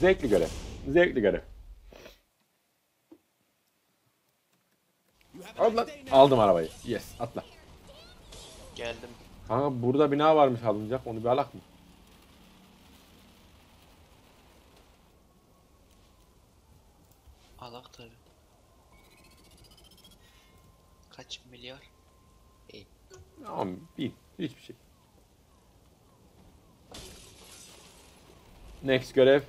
Zevkli görev. Zevkli görev. Al lan. Aldım arabayı. Yes atla. Geldim. Kanka burada bina varmış alınacak onu bir alak mı? Alak tabi. Kaç milyar? İyi. Tamam bir hiçbir şey. Next görev.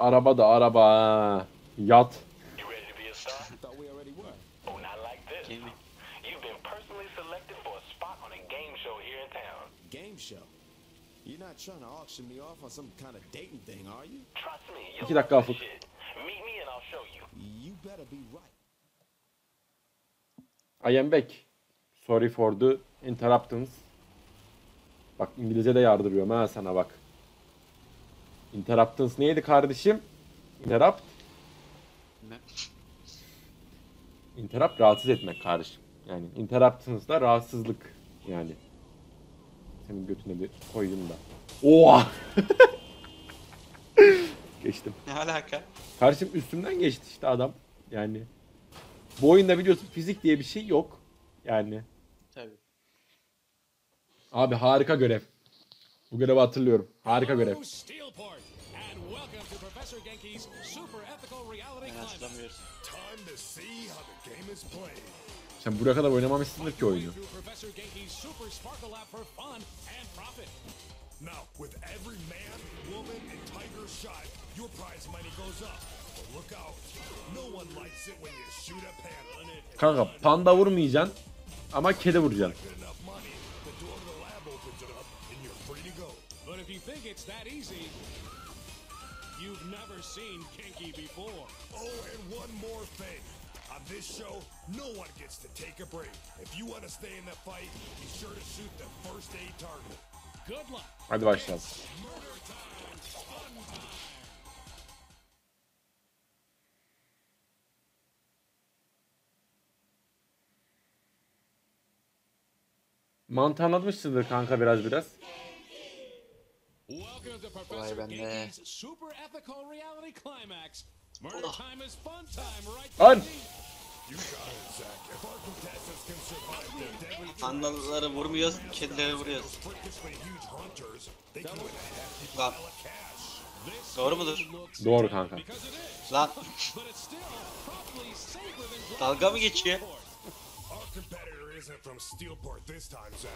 Araba da araba. ha. Yat. You ready to İki dakika Afuk. I am back. Sorry for the interruptions. Bak İngilizce de yardırıyorum ha sana bak. Interruptions neydi kardeşim? Interrupt. Ne? Interrupt rahatsız etmek kardeşim. Yani interruptions da rahatsızlık yani. Senin götüne bir koyayım da. Oha! Geçtim. Ne alaka? Karşım üstümden geçti işte adam. Yani bu oyunda biliyorsun fizik diye bir şey yok. Yani Tabi. abi harika görev. Bu görevi hatırlıyorum. Harika görev. Professor Genki's super ethical reality climax. Time to see how the game is played. Sen buraya kadar oynamamışsındır ki oyunu. Through Professor Genki's super sparkle lab for fun and profit. Now, with every man, woman, and tiger shot, your prize money goes up. But look out. No one likes it when you shoot a panda. Kanka panda vurmayacaksın ama kedi vuracaksın. But if you think it's that easy, you've never seen Genki before. Oh, and one more thing. On this show, no one gets to take a break. If you want to stay in the fight, be sure to shoot the first aid target. Good luck. Hadi başlayalım. Mantığı anlatmışsındır kanka biraz biraz. Professor bende. The deadly Pandaları vurmuyoruz, kedileri vuruyoruz. Lan. Doğru mudur? Doğru kanka. Lan dalga mı geçiyor? Our competitor isn't from Steelport this time, Zach.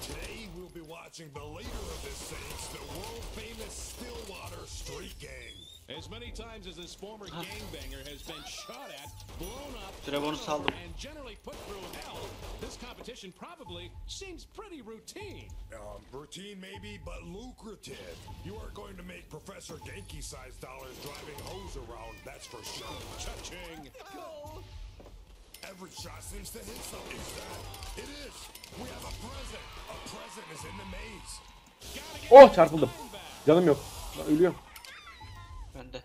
Today we'll be watching the leader of this Saints, the world famous Stillwater Street Gang. As many times as this former gangbanger has been shot at, blown up, Süre bonus aldım. and generally put through hell, this competition probably seems pretty routine. Um, routine maybe, but lucrative. You are going to make Professor Genki-sized dollars driving hose around, that's for sure. Cha-ching! Every shot seems to hit something, Zach. It is. We have a present. A present is in the maze. Oh çarpıldım. Canım yok. Lan Ölüyorum. Bende.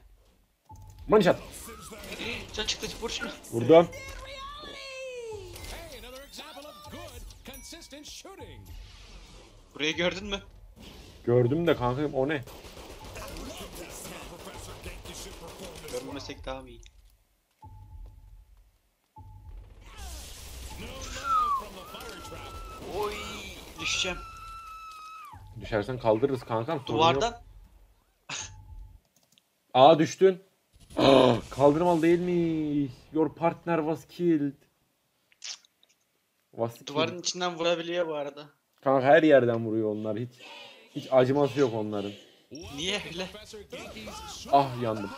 Manişat. Can çıktı vur şunu. Vurdum. Burayı gördün mü? Gördüm de kanka o ne? Görmemesek daha mı iyi? Düşeceğim. Düşersen kaldırırız kankam. sorun yok. Duvardan. Aa düştün. Aa, kaldırmalı değil mi? Your partner was killed. Was killed. Duvarın içinden vurabiliyor bu arada. Kanka her yerden vuruyor onlar hiç. Hiç acıması yok onların. Niye öyle? Ah yandım.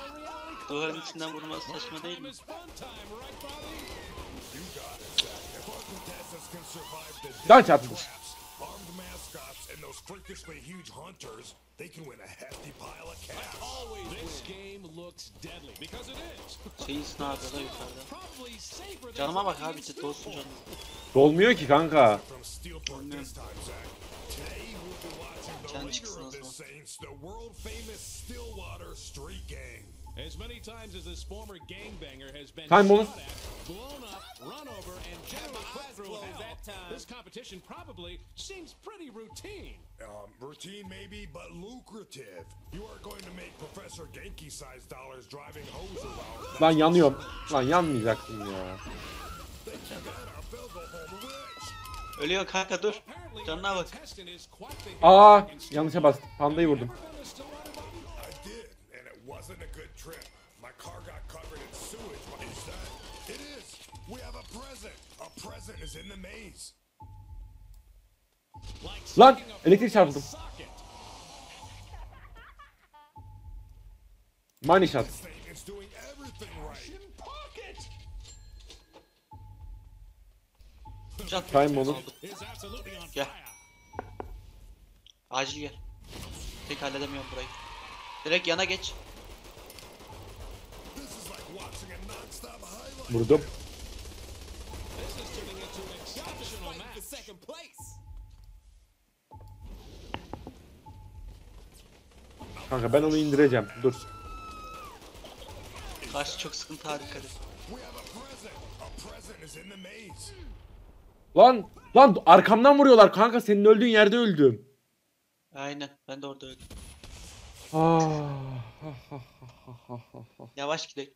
Duvarın içinden vurması saçma değil mi? is fun those freakishly huge hunters, they can win a hefty pile of cash. Always this game looks deadly because it is. Şeyin sınavda yukarıda. Canıma bak abi in ciddi olsun Steelport. canım. Dolmuyor ki kanka. Can çıksın o zaman. This Saints, the world famous Stillwater Street Gang. As many times as this former gangbanger has been Time shot at, blown up, run over, and generally put through hell, this competition probably seems pretty routine. Um, routine maybe, but lucrative. You are going to make Professor Genki-sized dollars driving hose around. Lan yanıyorum. Lan yanmayacaktım ya. They can get our bill go home rich. Ölüyor kanka dur. Apparently, Canına our bak. contestant is quite the Aa hero in Steel yanlışa bastım. Pandayı vurdum. Lan elektrik çarpıldım. Money shot. Can Time Yeah. fire. acil gel. Tek halledemiyorum burayı. Direkt yana geç. Vurdum. Kanka ben onu indireceğim. Dur. Karşı çok sıkıntı harika. We have a present. A present is in the maze. Lan lan arkamdan vuruyorlar kanka senin öldüğün yerde öldüm. Aynen ben de orada öldüm. Ah. Yavaş gidelim.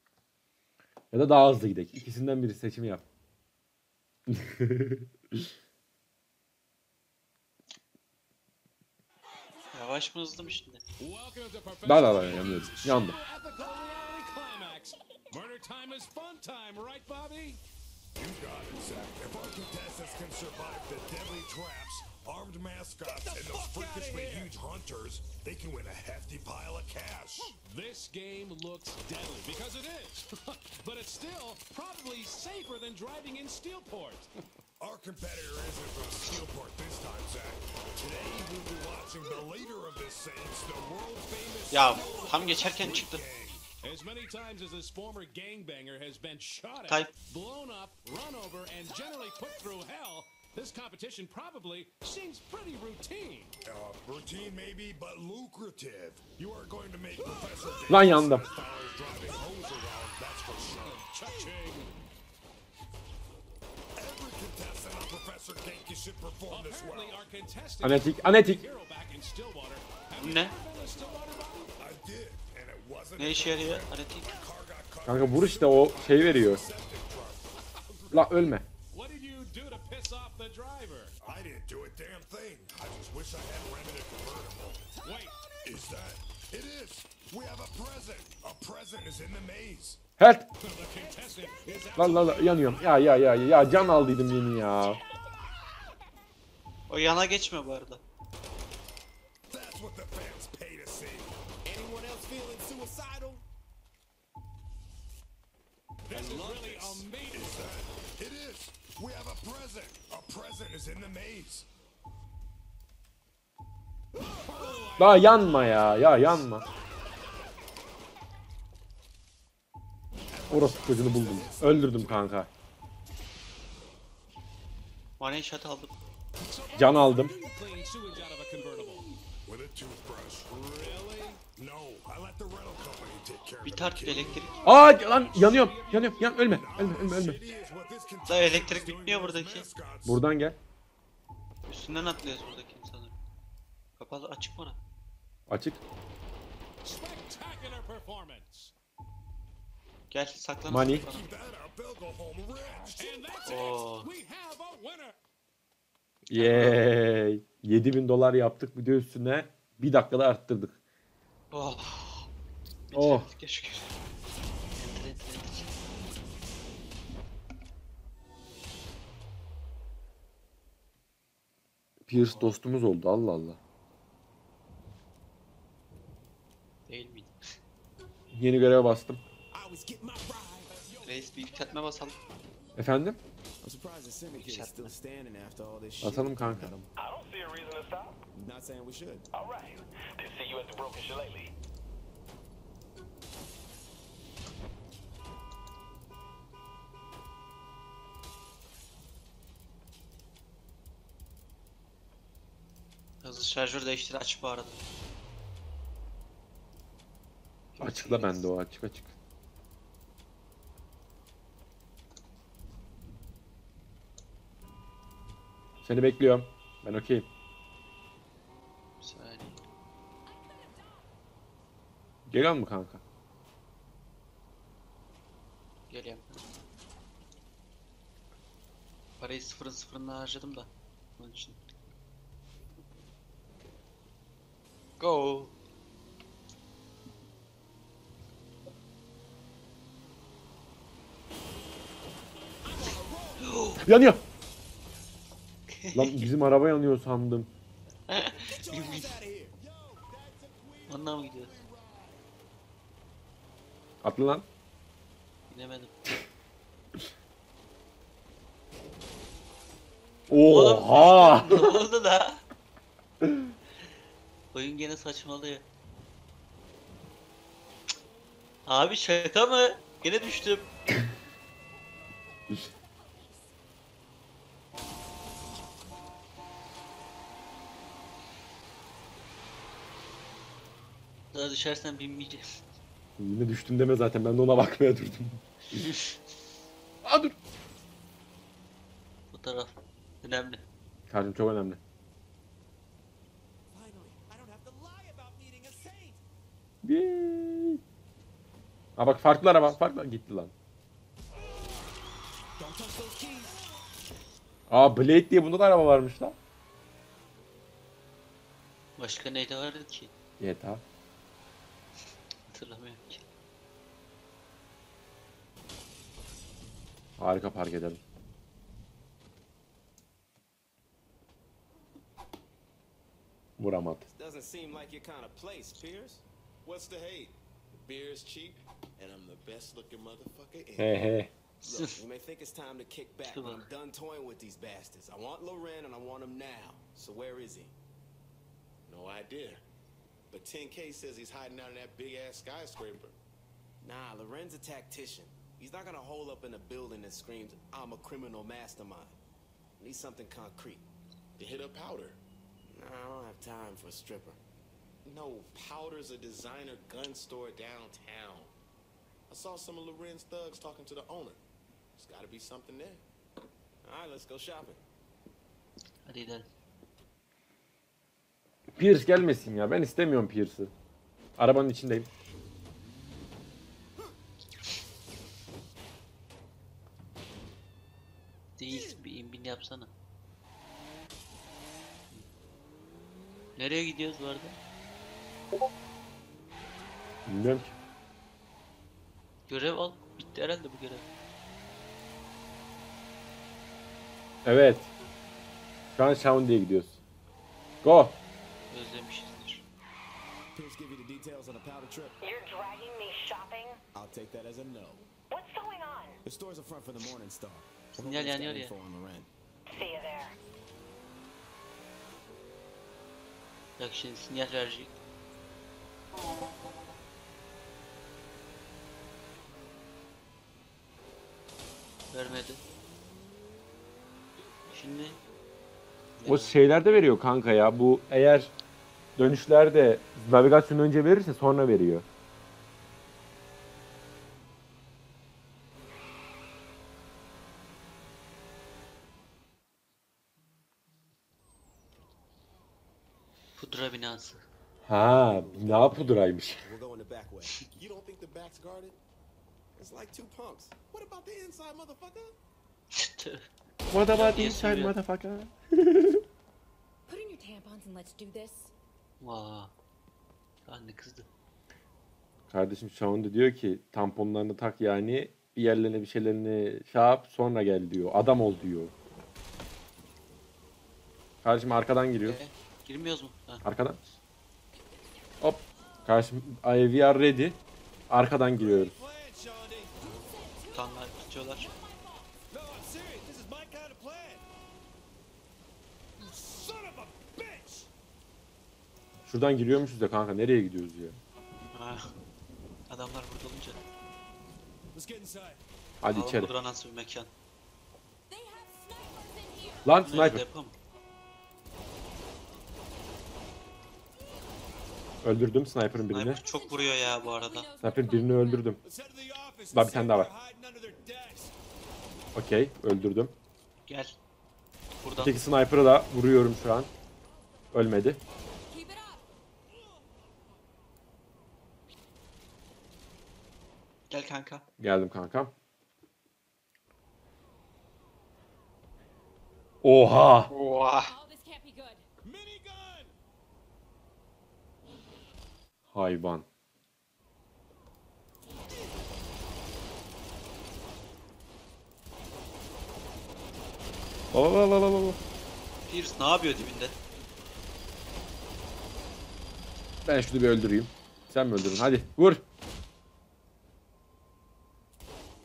Ya da daha hızlı gidelim. İkisinden biri seçimi yap. Yavaş mı hızlı mı şimdi? Welcome to Professor Ben hala yanıyorum. Yandım. Ethical Reality Climax. Murder time is fun time, right, Bobby? You got it, Zach. If our contestants can survive the deadly traps, armed mascots, and those freakishly huge hunters, they can win a hefty pile of cash. This game looks deadly because it is, but it's still probably safer than driving in Steelport. Our competitor isn't from Steelport this time, Zach. Today we'll be watching the leader of the Saints, the world famous Ya tam geçerken çıktı. As many times as this former gangbanger has been shot at, blown up, run over, and generally put through hell, this competition probably seems pretty routine. Uh, routine maybe, but lucrative. You are going to make Professor Lan Genki yandım. sized dollars driving hose around, that's for sure. Cha-ching. And it wasn't Ne işe yarıyor? Covered Kanka vur işte o şey veriyor. La ölme. What did you do to piss off the driver? I didn't do a damn thing. I just wish I had rented a convertible. Wait, Is that? It is. We have a present. A present is in the maze. Help. Lan lan lan, yanıyorum. Ya ya ya ya can aldıydım yeni ya. O yana geçme bu arada. Daha yanma ya. Ya yanma. Orası çocuğunu buldum. Öldürdüm kanka. Money shot aldım. Can aldım. Bir tart elektrik. Aa lan yanıyorum. Yanıyorum. Yan ölme. Ölme ölme ölme. Da elektrik bitmiyor buradaki. Buradan gel. Üstünden atlıyoruz buradaki insanları. Kapalı açık mı? Açık. Gel saklan. Money. saklan. Oh. Yeeey. 7000 dolar yaptık. Bir de üstüne bir dakikada arttırdık. Oh. Oh. Bitirebildik ya şükür. Enter, enter, enter. Pierce dostumuz oldu. Allah Allah. Değil miydi? Yeni göreve bastım. Reis bir yükseltme basalım. Efendim? I'm surprised the syndicate is still standing after all this shit. Atalım kanka. I don't see a reason to stop. Not saying we should. All right. Did see you at the Broken Shillelagh. Hızlı şarjör değiştir aç bu arada. Açıkla bende o açık açık. Seni bekliyorum. Ben okeyim. Bir saniye. Geliyor mu kanka? Geliyorum. Parayı sıfırın sıfırına harcadım da. Onun için. Go. Yanıyor. Lan bizim araba yanıyor sandım. Ondan mı gidiyoruz? Atlı lan. Binemedim. Oha! ne oldu da? Oyun gene saçmalıyor. Abi şaka mı? Gene düştüm. Daha düşersen binmeyeceğim. Yine düştüm deme zaten ben de ona bakmaya durdum. Aa dur. Bu taraf önemli. Kardeşim çok önemli. Yay. Aa bak farklı araba farklı gitti lan. Aa Blade diye bunda da araba varmış lan. Başka neydi vardı ki? GTA. Hatırlamıyorum ki. Harika park edelim. Vuramadı. Doesn't seem like your kind of place, Pierce. What's the hate? Beer's cheap, and I'm the best looking motherfucker in. He he. Look, you may think it's time to kick back, but I'm done toying with these bastards. I want Loren and I want him now. So where is he? No idea. But 10K says he's hiding out in that big ass skyscraper. Nah, Loren's a tactician. He's not gonna hole up in a building that screams, I'm a criminal mastermind. Need something concrete. You hit up powder. Nah, I don't have time for a stripper. No, Powder's a designer gun store downtown. I saw some of Loren's thugs talking to the owner. There's gotta be something there. Alright, let's go shopping. Hadi gidelim. Pierce gelmesin ya. Ben istemiyorum Pierce'ı. Arabanın içindeyim. Değil bir inbin yapsana. Nereye gidiyoruz bu arada? Bilmiyorum ki. Görev al. Bitti herhalde bu görev. Evet. Şu an Shaun diye gidiyoruz. Go. Özlemişizdir. Pierce give you the details on the powder trip. You're dragging me shopping? I'll take that as a no. What's going on? The store's a front for the Morning Star. Sinyal yanıyor ya. See you there. Bak şimdi sinyal verecek. Vermedi. Şimdi O şeylerde veriyor kanka ya. Bu eğer dönüşlerde navigasyon önce verirse sonra veriyor. pudra binası. Ha, bina pudraymış. What about the inside, motherfucker? Tüh. What about Yes, inside yeah. motherfucker? Put in your tampons and let's do this. Vaa. Anne kızdı. Kardeşim Shaun da diyor ki tamponlarını tak yani bir yerlerine bir şeylerini şey yap sonra gel diyor. Adam ol diyor. Kardeşim arkadan giriyor. E, girmiyoruz mu? Ha. Arkadan. Hop. Kardeşim I- we are ready. Arkadan giriyoruz. Şuradan giriyormuşuz da kanka nereye gidiyoruz ya? Ha. Adamlar burada olunca. Hadi Al, içeri. Pudra nasıl bir mekan? Lan sniper. depo mu? Öldürdüm sniper'ın birini. Sniper çok vuruyor ya bu arada. Sniper birini öldürdüm. Daha bir tane daha var. Okey öldürdüm. Gel. Buradan. Öteki sniper'ı da vuruyorum şu an. Ölmedi. Keep it up. Gel kanka. Geldim kankam. Oha! Oha. Oh! Hayvan. Baba baba baba baba. Pierce ne yapıyor dibinde? Ben şunu bir öldüreyim. Sen mi öldürün? Hadi vur.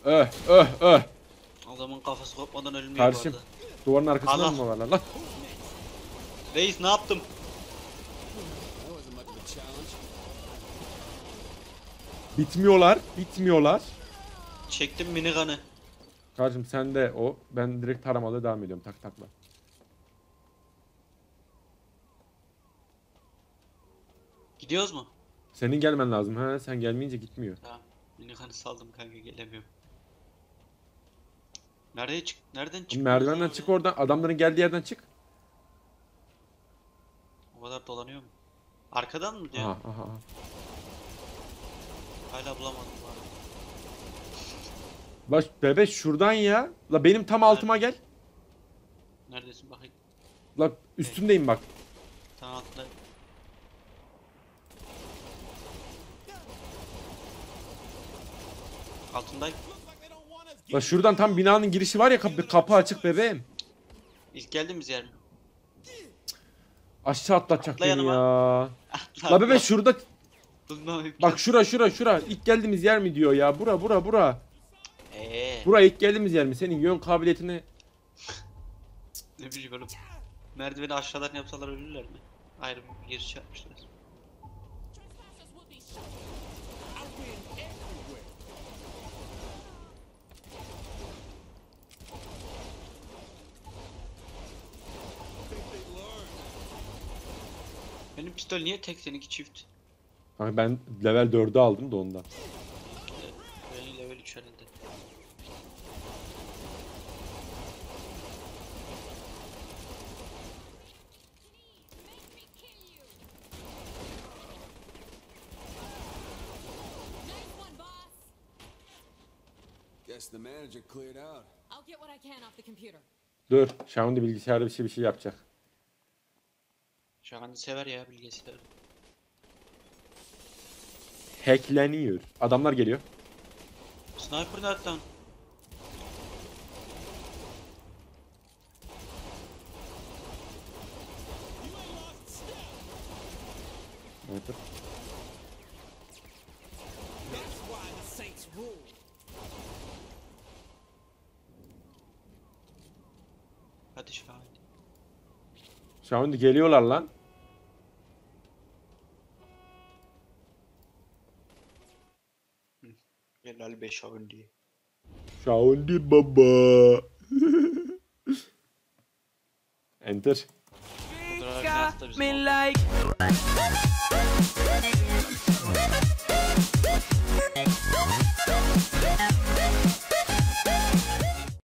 Öh öh öh. Adamın kafası kopmadan ölmüyor Kardeşim arada. duvarın arkasında Allah. mı varlar lan? Reis ne yaptım? Bitmiyorlar. Bitmiyorlar. Çektim minigun'ı. Kardeşim sen de o. Ben direkt taramalı devam ediyorum tak takla. Gidiyoruz mu? Senin gelmen lazım. Ha sen gelmeyince gitmiyor. Tamam. Minigun'ı saldım kanka gelemiyorum. Nereye çık? Nereden çık? Merdivenden çık oradan. Adamların geldiği yerden çık. O kadar dolanıyor mu? Arkadan mı diyor? Aha aha. aha. Hala bulamadım bu arada. Baş bebe şuradan ya. La benim tam altıma gel. Neredesin bakayım. La üstündeyim bak. Tamam altında. Altındayım. La şuradan tam binanın girişi var ya kapı, kapı açık bebeğim. İlk geldiğimiz yer mi? Aşağı atlatacak Atla beni yanıma. ya. Atla, La bebe atla. şurada bak şura şura şura ilk geldiğimiz yer mi diyor ya. Bura bura bura. Eee. Bura ilk geldiğimiz yer mi? Senin yön kabiliyetini Ne bileyim oğlum. Merdiveni aşağıdan yapsalar ölürler mi? Ayrı bir giriş yapmışlar. Benim pistol niye tek seninki çift? Kanka ben level 4'ü aldım da ondan. Benim level 3 herhalde. Guess the manager cleared out. I'll get what I can off the computer. Dur. Xiaomi bilgisayarda bir şey bir şey yapacak. Şahan'ı sever ya bilgisayar. Hackleniyor. Adamlar geliyor. Sniper nerede lan? Sniper. Hadi Şahan. Xiaomi geliyorlar lan. Helal 5 Şahan diye. Xiaomi baba. Enter. Fotoğraf nasıl da bizim me oldu. like